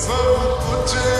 serve with good